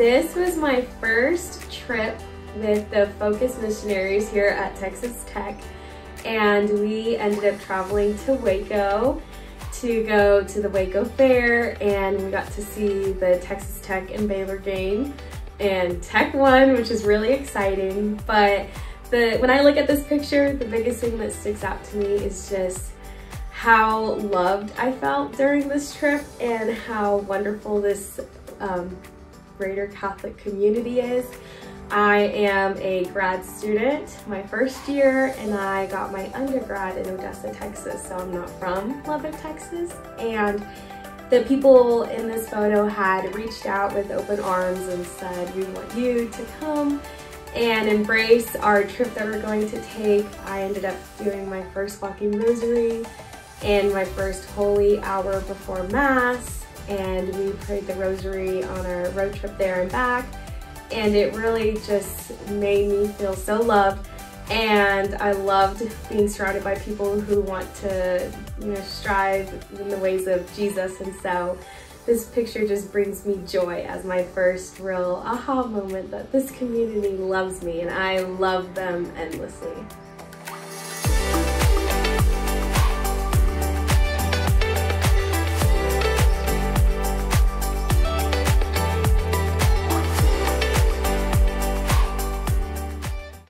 this was my first trip with the Focus Missionaries here at Texas Tech and we ended up traveling to Waco to go to the Waco Fair and we got to see the Texas Tech and Baylor game and Tech won, which is really exciting. But the when I look at this picture, the biggest thing that sticks out to me is just how loved I felt during this trip and how wonderful this um, Raider Catholic community is. I am a grad student, my first year, and I got my undergrad in Odessa, Texas, so I'm not from Lubbock, Texas. And the people in this photo had reached out with open arms and said, we want you to come and embrace our trip that we're going to take. I ended up doing my first walking rosary and my first holy hour before mass and we prayed the rosary on our road trip there and back. And it really just made me feel so loved. And I loved being surrounded by people who want to you know strive in the ways of Jesus. And so this picture just brings me joy as my first real aha moment that this community loves me and I love them endlessly.